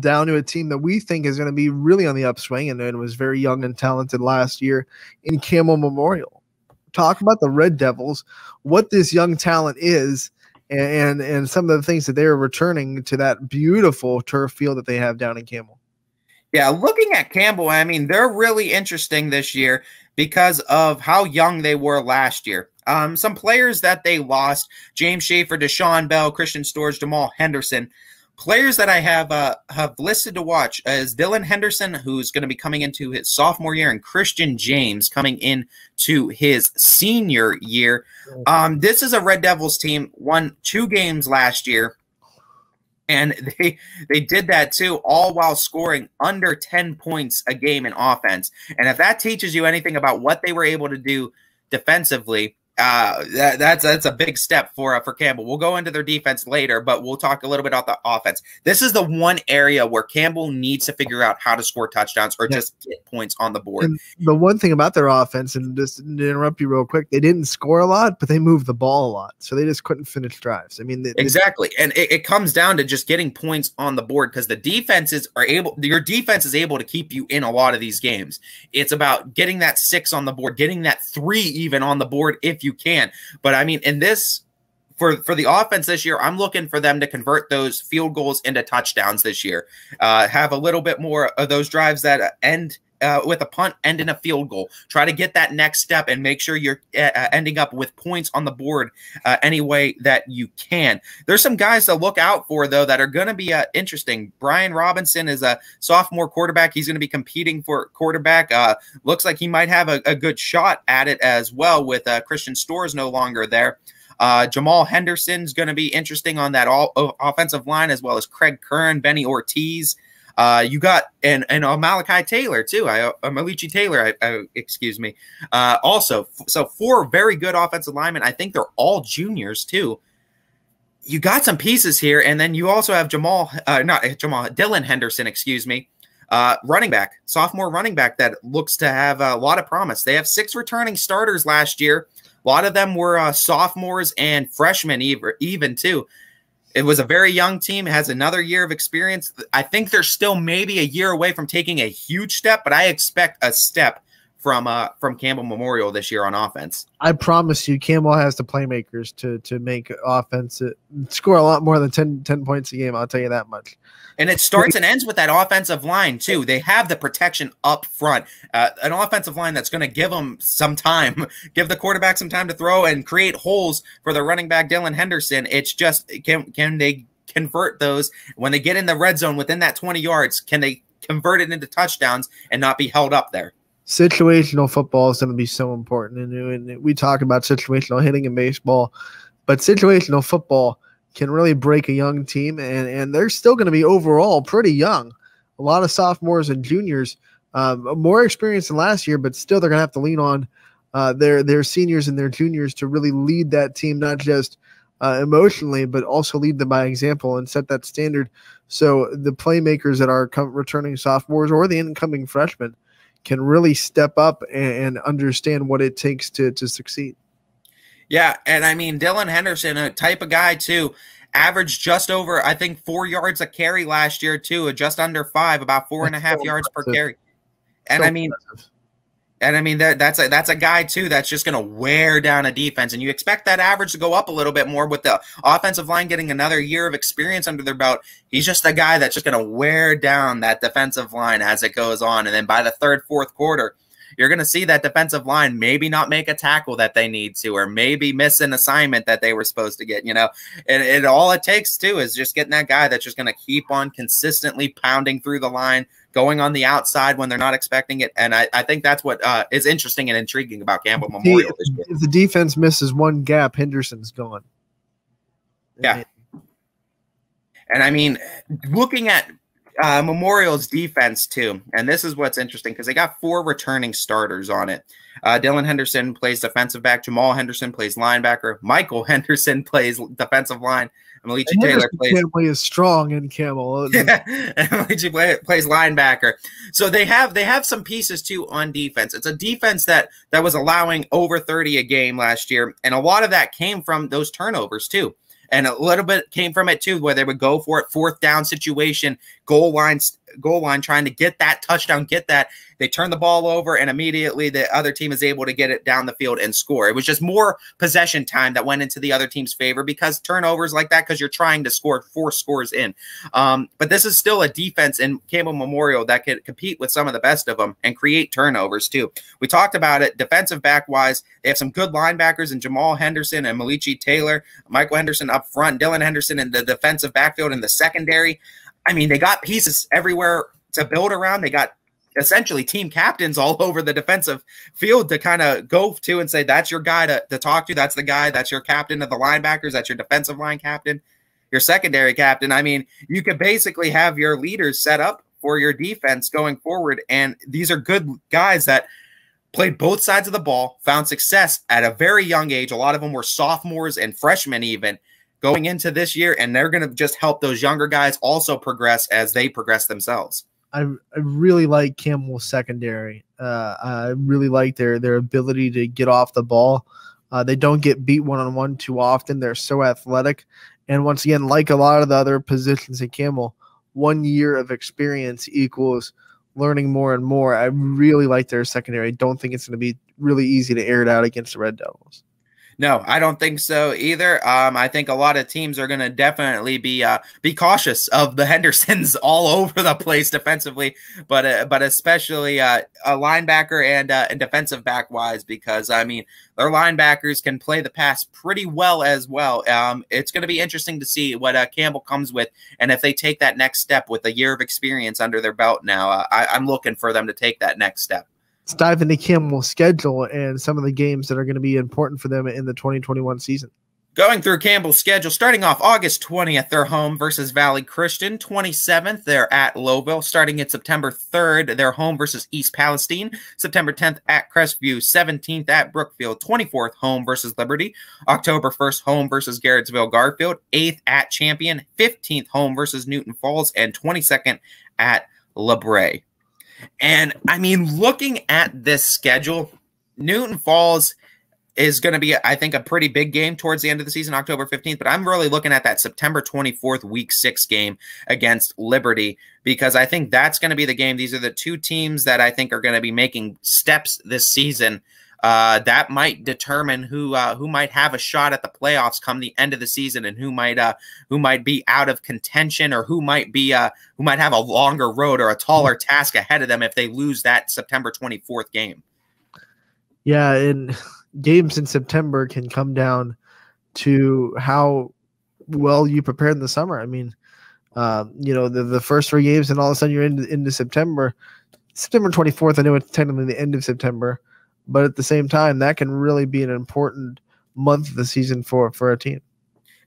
down to a team that we think is going to be really on the upswing and, and was very young and talented last year in Campbell Memorial. Talk about the Red Devils, what this young talent is, and and some of the things that they are returning to that beautiful turf field that they have down in Campbell. Yeah, looking at Campbell, I mean, they're really interesting this year because of how young they were last year. Um, some players that they lost James Schaefer, Deshaun Bell, Christian Storrs, Jamal Henderson. Players that I have uh, have listed to watch is Dylan Henderson, who's going to be coming into his sophomore year, and Christian James coming into his senior year. Um, this is a Red Devils team, won two games last year, and they they did that too, all while scoring under 10 points a game in offense. And if that teaches you anything about what they were able to do defensively, uh, that, that's that's a big step for uh, for Campbell. We'll go into their defense later, but we'll talk a little bit about the offense. This is the one area where Campbell needs to figure out how to score touchdowns or yeah. just get points on the board. And the one thing about their offense, and just to interrupt you real quick, they didn't score a lot, but they moved the ball a lot, so they just couldn't finish drives. I mean, they, exactly, and it, it comes down to just getting points on the board because the defenses are able. Your defense is able to keep you in a lot of these games. It's about getting that six on the board, getting that three even on the board if you you can. But I mean, in this for for the offense this year, I'm looking for them to convert those field goals into touchdowns this year. Uh, have a little bit more of those drives that end uh, with a punt and in a field goal. Try to get that next step and make sure you're uh, uh, ending up with points on the board uh, any way that you can. There's some guys to look out for, though, that are going to be uh, interesting. Brian Robinson is a sophomore quarterback. He's going to be competing for quarterback. Uh, looks like he might have a, a, good shot at it as well with Christian Storrs no longer there. Jamal Henderson's going to be interesting on that all offensive line, as well as Craig Kern, Benny Ortiz. Uh, you got and and uh, Malachi Taylor too. I uh, Taylor. I, I, excuse me. Uh, also, so four very good offensive linemen. I think they're all juniors too. You got some pieces here, and then you also have Jamal, uh, not Jamal, Dylan Henderson. Excuse me. Uh, running back, sophomore running back that looks to have a lot of promise. They have six returning starters last year. A lot of them were uh, sophomores and freshmen, even, even too. It was a very young team, has another year of experience. I think they're still maybe a year away from taking a huge step, but I expect a step from uh from Campbell Memorial this year on offense. I promise you, Campbell has the playmakers to to make offense uh, score a lot more than 10, 10 points a game. I'll tell you that much. And it starts and ends with that offensive line too. They have the protection up front, uh, an offensive line that's going to give them some time, give the quarterback some time to throw and create holes for the running back Dylan Henderson. It's just can can they convert those when they get in the red zone within that twenty yards? Can they convert it into touchdowns and not be held up there? Situational football is going to be so important, and, and we talk about situational hitting in baseball, but situational football can really break a young team, and and they're still going to be overall pretty young. A lot of sophomores and juniors, um, more experience than last year, but still they're going to have to lean on uh, their their seniors and their juniors to really lead that team, not just uh, emotionally, but also lead them by example and set that standard. So the playmakers that are returning sophomores or the incoming freshmen can really step up and, and understand what it takes to to succeed. Yeah, and I mean Dylan Henderson, a type of guy too, averaged just over I think four yards a carry last year too, just under five, about four that's and a half so yards impressive. per carry. And so I mean, impressive. And I mean that that's a that's a guy too that's just going to wear down a defense, and you expect that average to go up a little bit more with the offensive line getting another year of experience under their belt. He's just a guy that's just going to wear down that defensive line as it goes on, and then by the third, fourth quarter you're going to see that defensive line maybe not make a tackle that they need to, or maybe miss an assignment that they were supposed to get, you know. And it all it takes too is just getting that guy that's just going to keep on consistently pounding through the line, going on the outside when they're not expecting it. And I, I think that's what uh, is interesting and intriguing about Campbell Memorial. If the defense misses one gap, Henderson's gone. Yeah. And I mean, looking at uh, Memorial's defense too, and this is what's interesting because they got four returning starters on it. Uh, Dylan Henderson plays defensive back. Jamal Henderson plays linebacker. Michael Henderson plays defensive line. Malichi Taylor plays. Family is strong in Campbell. Malichi play, plays linebacker. So they have they have some pieces too on defense. It's a defense that that was allowing over thirty a game last year, and a lot of that came from those turnovers too and a little bit came from it too, where they would go for it fourth down situation, goal line goal line trying to get that touchdown, get that. They turn the ball over, and immediately the other team is able to get it down the field and score. It was just more possession time that went into the other team's favor because turnovers like that, because you're trying to score four scores in. Um, but this is still a defense in Campbell Memorial that can compete with some of the best of them and create turnovers too. We talked about it defensive back wise. They have some good linebackers in Jamal Henderson and Malichi Taylor, Michael Henderson up front, Dylan Henderson in the defensive backfield in the secondary. I mean, they got pieces everywhere to build around. They got essentially team captains all over the defensive field to kind of go to and say, that's your guy to, to talk to. That's the guy. That's your captain of the linebackers. That's your defensive line captain, your secondary captain. I mean, you could basically have your leaders set up for your defense going forward. And these are good guys that played both sides of the ball, found success at a very young age. A lot of them were sophomores and freshmen, even going into this year, and they're going to just help those younger guys also progress as they progress themselves. I, I really like Campbell's secondary. Uh, I really like their their ability to get off the ball. Uh, they don't get beat one on one too often. They're so athletic, and once again, like a lot of the other positions in Campbell, one year of experience equals learning more and more. I really like their secondary. I don't think it's going to be really easy to air it out against the Red Devils. No, I don't think so either. Um, I think a lot of teams are going to definitely be uh, be cautious of the Hendersons all over the place defensively, but uh, but especially uh, a linebacker and uh, and defensive back wise because I mean their linebackers can play the pass pretty well as well. Um, it's going to be interesting to see what uh, Campbell comes with and if they take that next step with a year of experience under their belt. Now, uh, I, I'm looking for them to take that next step let's dive into Campbell's schedule and some of the games that are going to be important for them in the 2021 season. Going through Campbell's schedule, starting off August 20th, they're home versus Valley Christian. 27th, they're at Lowellville. Starting at September 3rd, they're home versus East Palestine. September 10th at Crestview. 17th at Brookfield. 24th, home versus Liberty. October 1st, home versus Garrettsville Garfield. 8th at Champion. 15th, home versus Newton Falls. And 22nd at LaBrae. And I mean, looking at this schedule, Newton Falls is going to be, I think, a pretty big game towards the end of the season, October 15th. But I'm really looking at that September 24th, week six game against Liberty because I think that's going to be the game. These are the two teams that I think are going to be making steps this season uh, that might determine who uh, who might have a shot at the playoffs come the end of the season, and who might uh, who might be out of contention, or who might be uh, who might have a longer road or a taller task ahead of them if they lose that September twenty fourth game. Yeah, and games in September can come down to how well you prepared in the summer. I mean, um, you know, the, the first three games, and all of a sudden you're into, into September. September 24th, I know it's technically the end of September, but at the same time, that can really be an important month of the season for for a team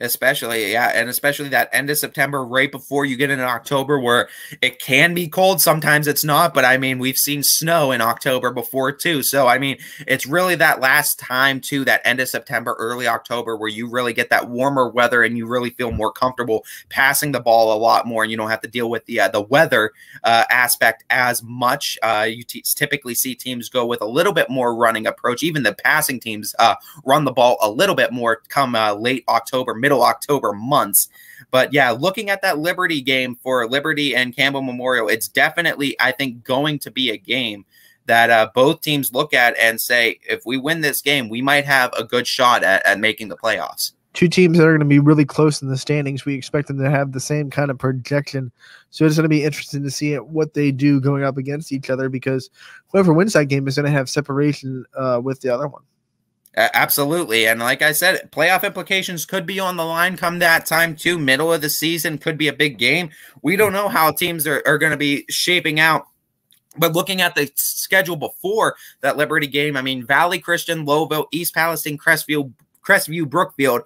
especially yeah and especially that end of september right before you get into october where it can be cold. Sometimes it's not but i mean we've seen snow in october before too. So i mean it's really that last time to that end of september early october where you really get that warmer weather and you really feel more comfortable passing the ball a lot more and you don't have to deal with the uh, the weather uh, aspect as much. Uh, you typically see teams go with a little bit more running approach. Even the passing teams uh, run the ball a little bit more come uh, late october mid middle October months. But yeah, looking at that Liberty game for Liberty and Campbell Memorial, it's definitely, I think, going to be a game that uh, both teams look at and say, if we win this game, we might have a good shot at, at making the playoffs. Two teams that are going to be really close in the standings. We expect them to have the same kind of projection. So it's going to be interesting to see what they do going up against each other because whoever wins that game is going to have separation uh, with the other one. Absolutely. And like I said, playoff implications could be on the line come that time too. Middle of the season could be a big game. We don't know how teams are, are going to be shaping out. But looking at the schedule before that Liberty game, I mean, Valley Christian, Lowellville, East Palestine, Crestview, Crestview, Brookfield,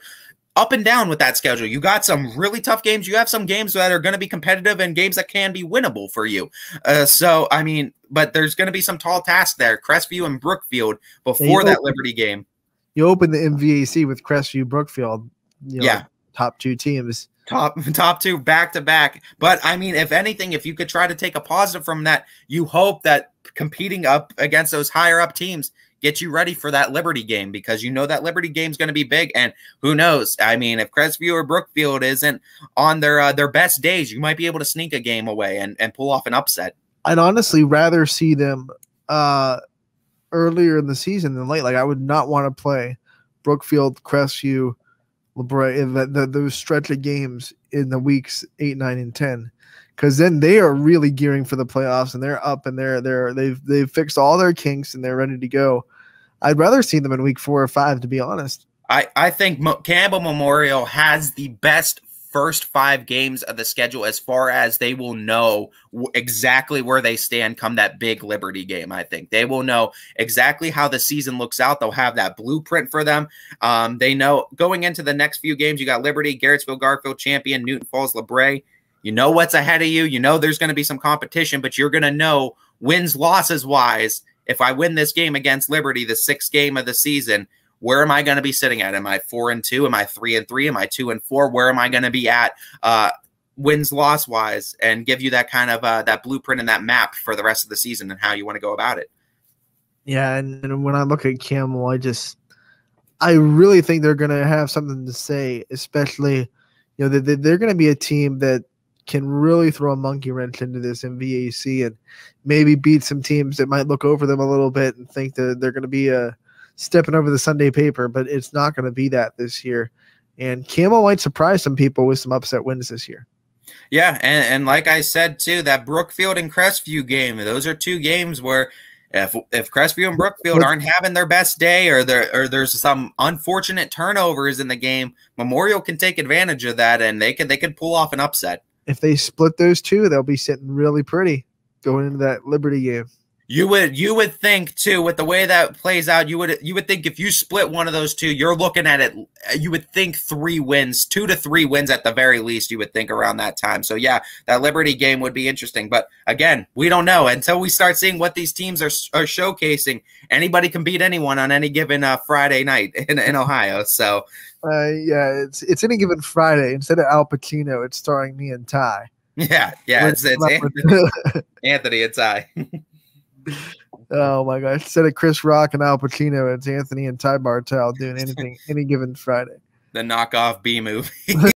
up and down with that schedule. You got some really tough games. You have some games that are going to be competitive and games that can be winnable for you. Uh, so, I mean, but there's going to be some tall tasks there. Crestview and Brookfield before that Liberty game you open the MVAC with Crestview Brookfield. You know, yeah, top two teams. Top top two back to back. But I mean, if anything, if you could try to take a positive from that, you hope that competing up against those higher up teams, get you ready for that Liberty game because you know that Liberty game is going to be big. And who knows? I mean, if Crestview or Brookfield isn't on their uh, their best days, you might be able to sneak a game away and, and pull off an upset. I'd honestly rather see them uh, earlier in the season than late. Like I would not want to play Brookfield, Crestview, LaBrae, eh, the, the, those stretch of games in the weeks eight, nine, and ten, because then they are really gearing for the playoffs and they're up and they're they're they've they've fixed all their kinks and they're ready to go. I'd rather see them in week four or five, to be honest. I I think Mo- Campbell Memorial has the best first five games of the schedule as far as they will know exactly where they stand come that big Liberty game. I think they will know exactly how the season looks out. They'll have that blueprint for them. Um, they know going into the next few games, you got Liberty, Garrettsville, Garfield, Champion, Newton Falls, LaBrae. You know what's ahead of you. You know there's going to be some competition, but you're going to know wins, losses wise. If I win this game against Liberty, the sixth game of the season, where am I going to be sitting at? Am I four and two? Am I three and three? Am I two and four? Where am I going to be at uh, wins loss wise? And give you that kind of uh, that blueprint and that map for the rest of the season and how you want to go about it. Yeah, and, and when I look at Campbell, I just I really think they're going to have something to say, especially you know they, they're going to be a team that can really throw a monkey wrench into this MVAC and maybe beat some teams that might look over them a little bit and think that they're going to be a stepping over the Sunday paper, but it's not going to be that this year. And Campbell might surprise some people with some upset wins this year. Yeah, and, and like I said too, that Brookfield and Crestview game, those are two games where if if Crestview and Brookfield aren't having their best day or there or there's some unfortunate turnovers in the game, Memorial can take advantage of that and they can they can pull off an upset. If they split those two, they'll be sitting really pretty going into that Liberty game. You would you would think too with the way that plays out you would you would think if you split one of those two you're looking at it you would think 3 wins 2 to 3 wins at the very least you would think around that time. So yeah, that Liberty game would be interesting, but again, we don't know until we start seeing what these teams are are showcasing. Anybody can beat anyone on any given uh, Friday night in, in Ohio. So uh, yeah, it's it's any given Friday instead of Al Pacino, it's starring me and Ty. Yeah, yeah, it's, it's Anthony, Anthony and Ty. Oh my gosh! Instead of Chris Rock and Al Pacino, it's Anthony and Ty Bartell doing anything any given Friday. The knockoff B movie.